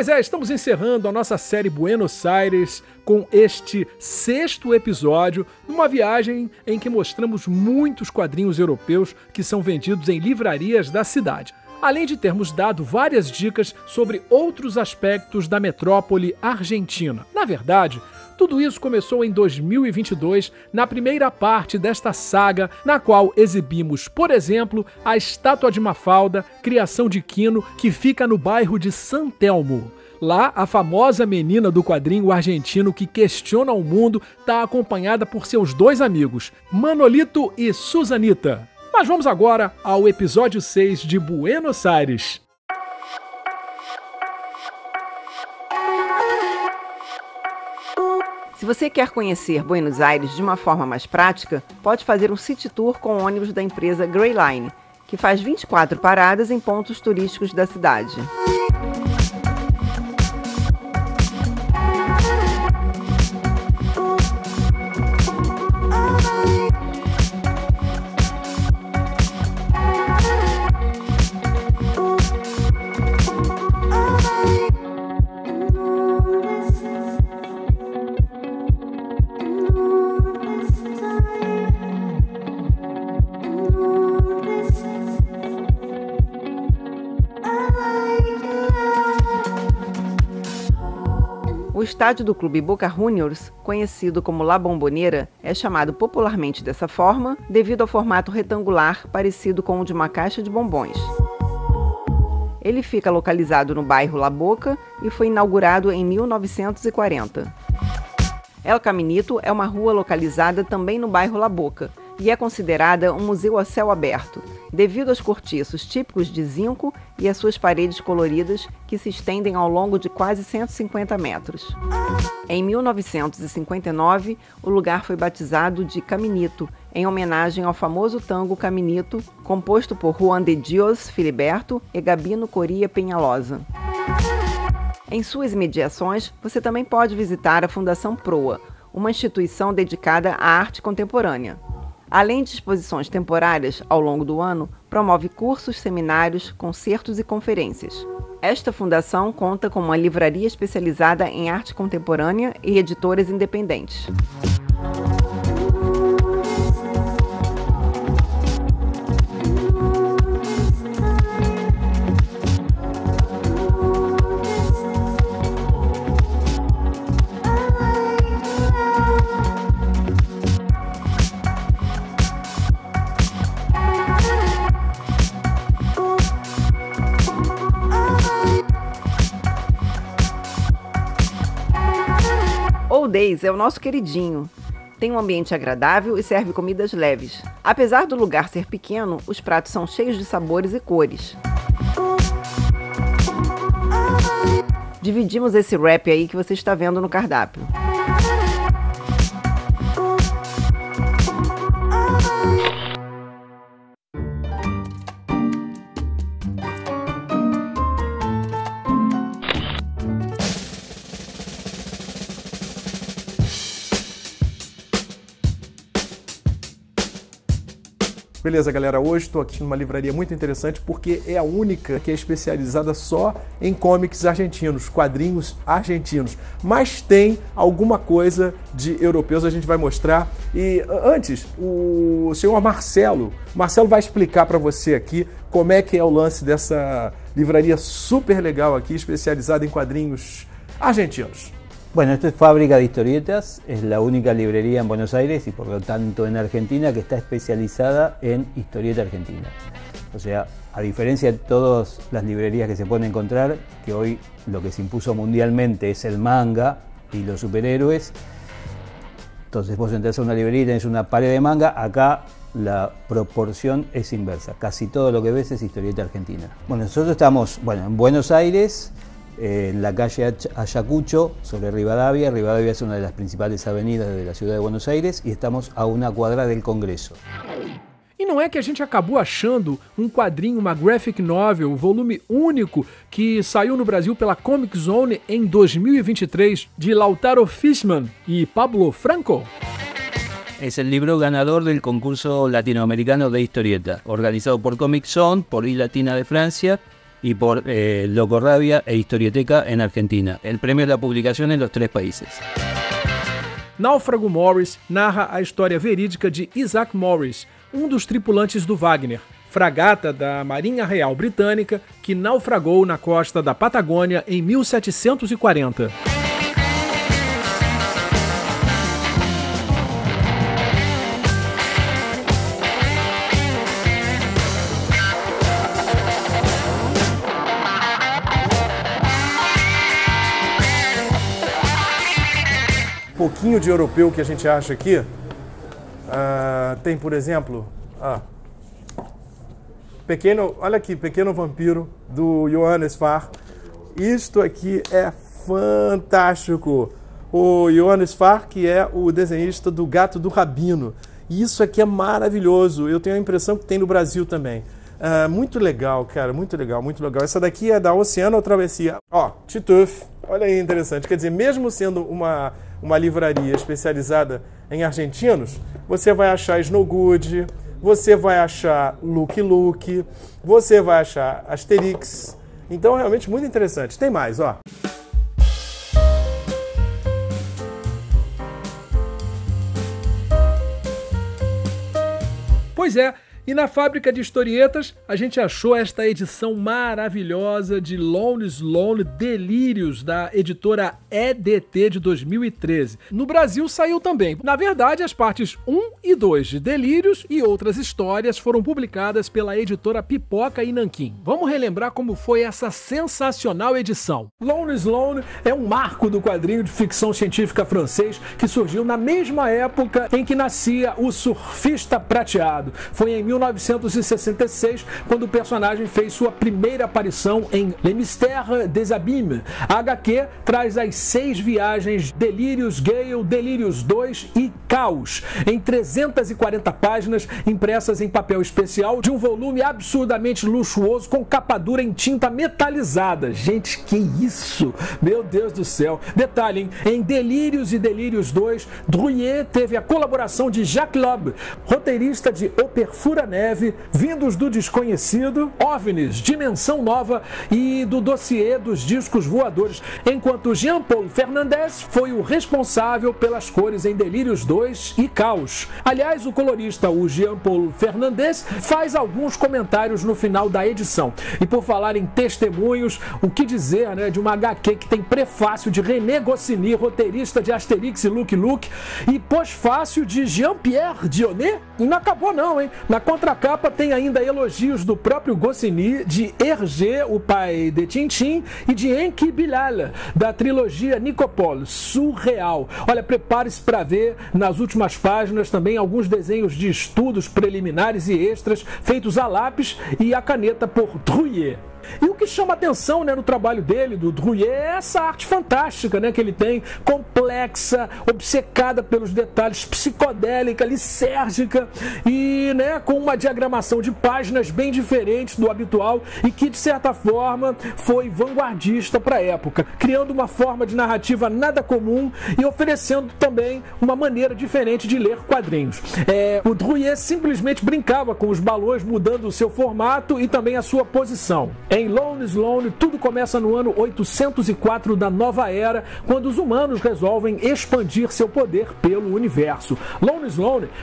Pois é, estamos encerrando a nossa série Buenos Aires com este sexto episódio, numa viagem em que mostramos muitos quadrinhos europeus que são vendidos em livrarias da cidade. Além de termos dado várias dicas sobre outros aspectos da metrópole argentina. Na verdade, tudo isso começou em 2022, na primeira parte desta saga, na qual exibimos, por exemplo, a estátua de Mafalda, criação de Quino, que fica no bairro de San Telmo. Lá, a famosa menina do quadrinho argentino que questiona o mundo está acompanhada por seus dois amigos, Manolito e Susanita. Mas vamos agora ao episódio 6 de Buenos Aires. Se você quer conhecer Buenos Aires de uma forma mais prática, pode fazer um city tour com ônibus da empresa Grey Line, que faz 24 paradas em pontos turísticos da cidade. Estádio do clube Boca Juniors, conhecido como La Bombonera, é chamado popularmente dessa forma devido ao formato retangular parecido com o de uma caixa de bombons. Ele fica localizado no bairro La Boca e foi inaugurado em 1940. El Caminito é uma rua localizada também no bairro La Boca e é considerada um museu a céu aberto, devido aos cortiços típicos de zinco e às suas paredes coloridas que se estendem ao longo de quase 150 metros. Em 1959, o lugar foi batizado de Caminito, em homenagem ao famoso tango Caminito, composto por Juan de Dios Filiberto e Gabino Coria Penhalosa. Em suas imediações, você também pode visitar a Fundação Proa, uma instituição dedicada à arte contemporânea. Além de exposições temporárias ao longo do ano, promove cursos, seminários, concertos e conferências. Esta fundação conta com uma livraria especializada em arte contemporânea e editoras independentes. É o nosso queridinho. Tem um ambiente agradável e serve comidas leves. Apesar do lugar ser pequeno, os pratos são cheios de sabores e cores. Dividimos esse wrap aí que você está vendo no cardápio. Beleza, galera, hoje estou aqui numa livraria muito interessante porque é a única que é especializada só em comics argentinos, quadrinhos argentinos. Mas tem alguma coisa de europeus, a gente vai mostrar. E antes, o senhor Marcelo, Marcelo vai explicar para você aqui como é que é o lance dessa livraria super legal aqui, especializada em quadrinhos argentinos. Bueno, esto es Fábrica de Historietas, es la única librería en Buenos Aires y por lo tanto en Argentina que está especializada en historieta argentina. O sea, a diferencia de todas las librerías que se pueden encontrar, que hoy lo que se impuso mundialmente es el manga y los superhéroes, entonces vos entras a una librería y tenés una pared de manga, acá la proporción es inversa, casi todo lo que ves es historieta argentina. Bueno, nosotros estamos bueno, en Buenos Aires, en la calle Ayacucho, sobre Rivadavia. Rivadavia es una de las principales avenidas de la ciudad de Buenos Aires y estamos a una cuadra del Congresso. E não é que a gente acabou achando um quadrinho, uma graphic novel, volume único, que saiu no Brasil pela Comic Zone em 2023, de Lautaro Fishman e Pablo Franco? Es el libro ganador del concurso latinoamericano de historieta, organizado por Comic Zone, por I Latina de Francia y por eh, Locorrabia e Historieteca en Argentina. El premio es la publicación en los tres países. Náufrago Morris narra a história verídica de Isaac Morris, um dos tripulantes do Wagner, fragata da Marinha Real Britânica que naufragou na costa da Patagônia em 1740. Pouquinho de europeu que a gente acha aqui. Uh, tem, por exemplo, ah, pequeno, olha aqui, Pequeno Vampiro do Johannes Farr. Isto aqui é fantástico. O Johannes Farr, que é o desenhista do Gato do Rabino. Isso aqui é maravilhoso. Eu tenho a impressão que tem no Brasil também. Uh, muito legal, cara, muito legal, muito legal. Essa daqui é da Oceano Travessia. Ó, Tituf, olha aí, interessante. Quer dizer, mesmo sendo uma uma livraria especializada em argentinos, você vai achar Snowgood, você vai achar Luke Luke, você vai achar Asterix. Então, é realmente muito interessante. Tem mais, ó. Pois é, e na fábrica de historietas, a gente achou esta edição maravilhosa de Lone Sloan Delírios, da editora EDT de 2013. No Brasil saiu também. Na verdade, as partes 1 e 2 de Delírios e outras histórias foram publicadas pela editora Pipoca e Nanquim. Vamos relembrar como foi essa sensacional edição. Lone Sloan é um marco do quadrinho de ficção científica francês que surgiu na mesma época em que nascia o surfista prateado. Foi em 1966, quando o personagem fez sua primeira aparição em Le Mystère des Abîmes. A HQ traz as seis viagens Delírios Gale, Delírios 2 e Caos, em 340 páginas, impressas em papel especial, de um volume absurdamente luxuoso com capa dura em tinta metalizada. Gente, que isso! Meu Deus do céu! Detalhe, hein? em Delírios e Delírios 2, Drouillet teve a colaboração de Jacques Loeb, roteirista de O Perfura Neve, Vindos do Desconhecido, OVNIs, Dimensão Nova e do dossiê dos discos voadores, enquanto Jean-Paul Fernandes foi o responsável pelas cores em Delírios 2 e Caos. Aliás, o colorista, o Jean-Paul Fernandes, faz alguns comentários no final da edição. E por falar em testemunhos, o que dizer né, de uma HQ que tem prefácio de René Goscinny, roteirista de Asterix e Luke Luke, e pós-fácil de Jean-Pierre Dionnet? E não acabou não, hein? Na contracapa tem ainda elogios do próprio Goscinny, de Hergé, o pai de Tintin, e de Enki Bilal, da trilogia Nicopolo. Surreal. Olha, prepare-se para ver nas últimas páginas também alguns desenhos de estudos preliminares e extras feitos a lápis e a caneta por Drouillet. E o que chama atenção né, no trabalho dele, do Drouillet, é essa arte fantástica né, que ele tem, complexa, obcecada pelos detalhes, psicodélica, lisérgica e né, com uma diagramação de páginas bem diferentes do habitual e que, de certa forma, foi vanguardista para a época, criando uma forma de narrativa nada comum e oferecendo também uma maneira diferente de ler quadrinhos. É, o Drouillet simplesmente brincava com os balões, mudando o seu formato e também a sua posição. Em Lone tudo começa no ano 804 da Nova Era, quando os humanos resolvem expandir seu poder pelo universo. Lone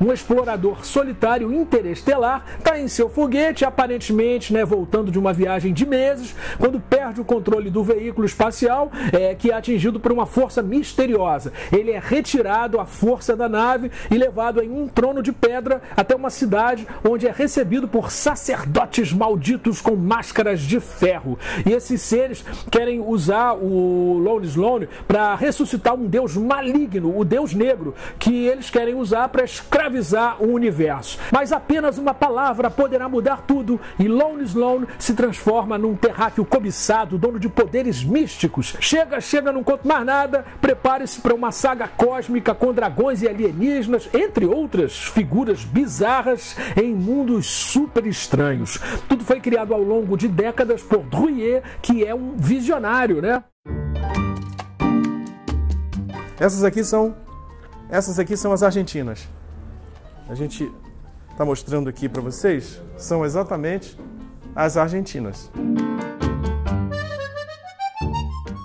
um explorador solitário interestelar, está em seu foguete, aparentemente né, voltando de uma viagem de meses, quando perde o controle do veículo espacial, é, que é atingido por uma força misteriosa. Ele é retirado à força da nave e levado em um trono de pedra até uma cidade onde é recebido por sacerdotes malditos com máscaras de ferro. E esses seres querem usar o Lone para ressuscitar um deus maligno, o deus negro, que eles querem usar para escravizar o universo. Mas apenas uma palavra poderá mudar tudo e Lone Sloane se transforma num terráqueo cobiçado, dono de poderes místicos. Chega, chega, não conto mais nada. Prepare-se para uma saga cósmica com dragões e alienígenas, entre outras figuras bizarras em mundos super estranhos. Tudo foi criado ao longo de décadas por Drouillet, que é um visionário, né? Essas aqui são essas aqui são as argentinas. A gente está mostrando aqui para vocês, são exatamente as argentinas.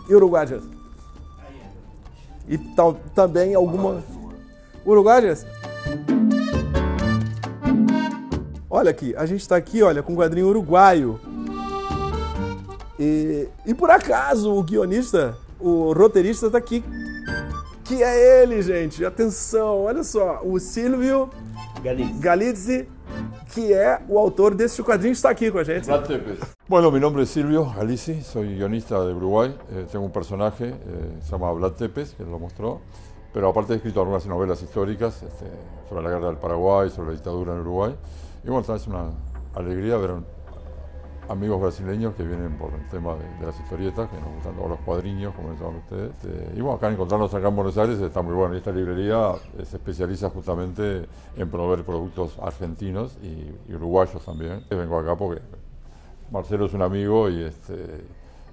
Uruguaias? E tal, também alguma. Uruguaias? Olha aqui, a gente está aqui, olha, com um quadrinho uruguaio. E, e por acaso o guionista, o roteirista está aqui. Que é ele, gente. Atenção, olha só. O Silvio Galizzi, que é o autor desse quadrinho, está aqui com a gente. Bueno, mi nombre es Silvio Galizzi, soy guionista de Uruguay. Eh, tengo un personaje, eh, se llama Vlad Tepes, que lo mostró. Pero aparte he escrito algunas novelas históricas este, sobre la guerra del Paraguay, sobre la dictadura en Uruguay. Y bueno, es una alegría ver amigos brasileños que vienen por el tema de, las historietas, que nos gustan todos los cuadriños, como decían ustedes. Este, y bueno, acá encontrarnos acá en Buenos Aires está muy bueno. Y esta librería eh, se especializa justamente en proveer productos argentinos y, uruguayos también. Vengo acá porque Marcelo es un amigo y este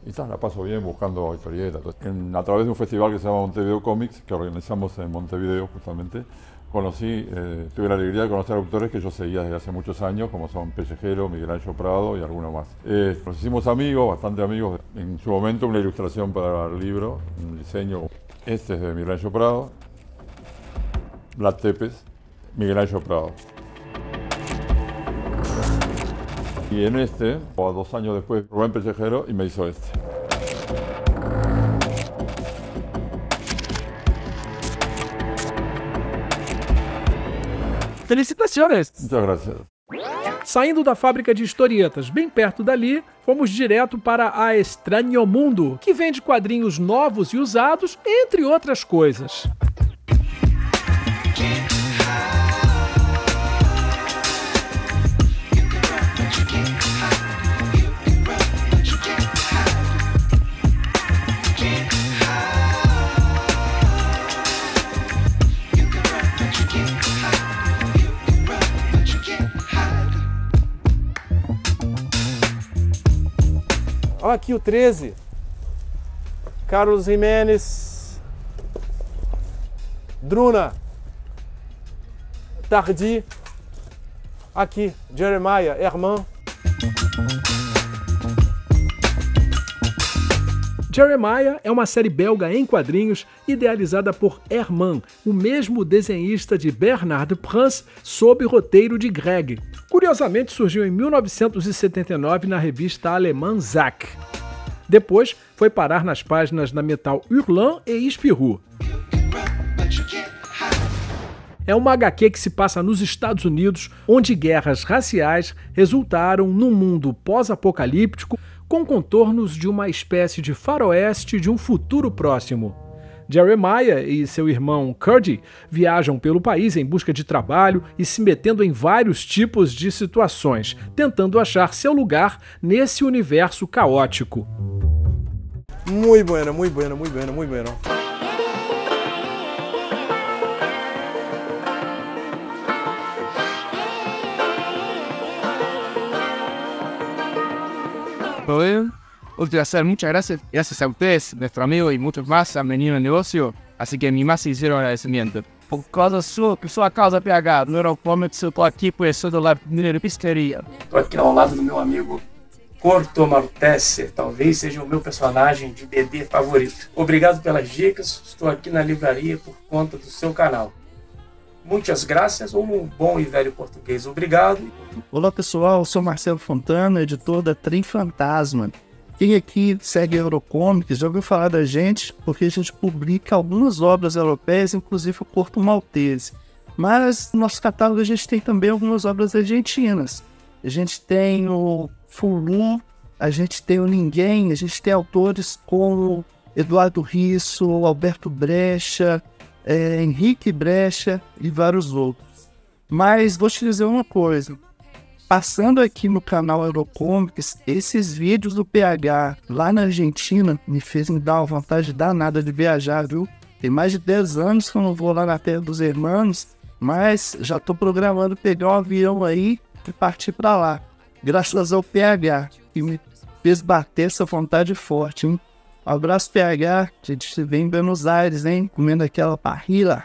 y la paso bien buscando historietas. a través de un festival que se llama Montevideo Comics, que organizamos en Montevideo justamente, conocí, eh, tuve la alegría de conocer autores que yo seguía desde hace muchos años, como son Pellejero, Miguel Ángel Prado y algunos más. Eh, nos hicimos amigos, bastante amigos. En su momento una ilustración para el libro, un diseño. Este es de Miguel Ángel Prado, Vlad Tepes, Miguel Ángel Prado. Y en este, dos años después, Rubén Pellejero y me hizo este. Felicitações! Muchas gracias. Saindo da fábrica de historietas bem perto dali, fomos direto para a Estranho Mundo, que vende quadrinhos novos e usados, entre outras coisas. Olha aqui o 13. Carlos Jiménez. Druna. Tardy. Aqui, Jeremiah, Herman. Jeremiah é uma série belga em quadrinhos idealizada por Herman, o mesmo desenhista de Bernard Prince, sob roteiro de Greg. Curiosamente, surgiu em 1979 na revista alemã Zack. Depois, foi parar nas páginas da Metal Hurlan e Spirou. É uma HQ que se passa nos Estados Unidos, onde guerras raciais resultaram num mundo pós-apocalíptico com contornos de uma espécie de faroeste de um futuro próximo. Jeremiah e seu irmão Cuddy viajam pelo país em busca de trabalho e se metendo em vários tipos de situações, tentando achar seu lugar nesse universo caótico. Muito bueno, muito bueno, muito bueno, muito bueno. Última hacer muchas gracias. Gracias a ustedes, nuestro amigo y muchos más han venido al negocio. Así que mi más sincero agradecimiento. Por causa sua, por sua causa, PH, no Eurocomics, eu estou aqui conhecendo a primeira pisteria. Estou aqui ao lado do meu amigo Corto Maltese, talvez seja o meu personagem de bebê favorito. Obrigado pelas dicas, estou aqui na livraria por conta do seu canal. Muitas graças ou um bom e velho português. Obrigado. Olá pessoal, eu sou Marcelo Fontana, editor da Trem Fantasma. Quem aqui segue Eurocomics já ouviu falar da gente porque a gente publica algumas obras europeias, inclusive o Porto Maltese. Mas no nosso catálogo a gente tem também algumas obras argentinas. A gente tem o Fulum, a gente tem o Ninguém, a gente tem autores como Eduardo Risso, Alberto Brecha, é, Henrique Brecha e vários outros. Mas vou te dizer uma coisa. Passando aqui no canal Eurocomics, esses vídeos do PH lá na Argentina me fez me dar uma vontade danada de viajar, viu? Tem mais de 10 anos que eu não vou lá na Terra dos Irmãos, mas já estou programando pegar um avião aí e partir para lá. Graças ao PH, que me fez bater essa vontade forte, hein? Um abraço, PH. A gente se vê em Buenos Aires, hein? Comendo aquela parrila.